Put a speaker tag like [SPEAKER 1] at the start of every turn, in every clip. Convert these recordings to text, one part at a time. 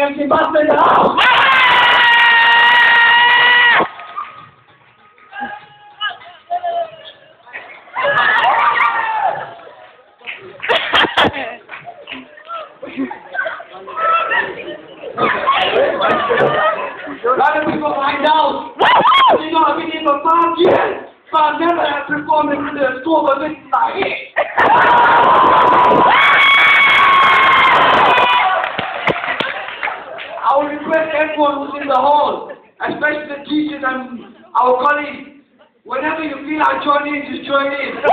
[SPEAKER 1] 19 bucks in the house. A lot of people find out. You know, I've been here for five years, but I've never had performed in the school of this like everyone who's in the hall, especially the teachers and our colleagues, whenever you feel like joining in, just join in. You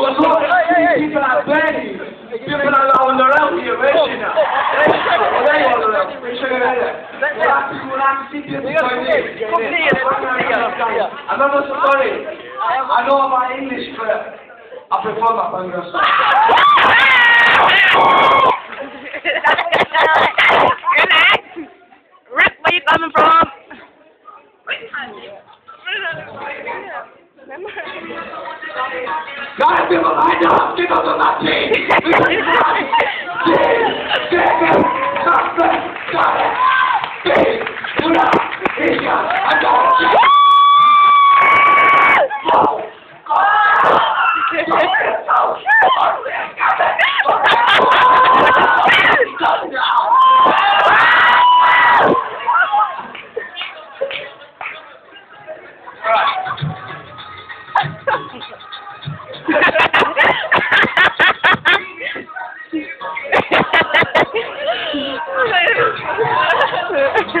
[SPEAKER 1] will not see people are begging. People are on the round here, right now. Well, there you are, make sure you're. We'll have we'll have to join in. I'm not so sorry. I know about English, but I prefer my Bangla. Guys, people lined up, get up on that team.
[SPEAKER 2] Ah, got it off.
[SPEAKER 1] Got the shots in Thank you.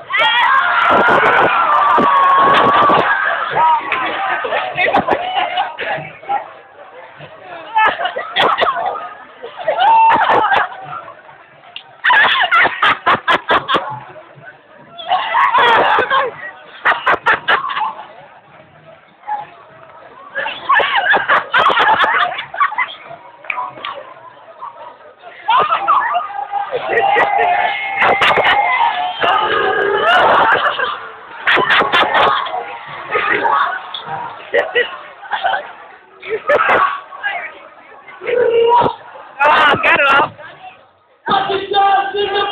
[SPEAKER 1] the play!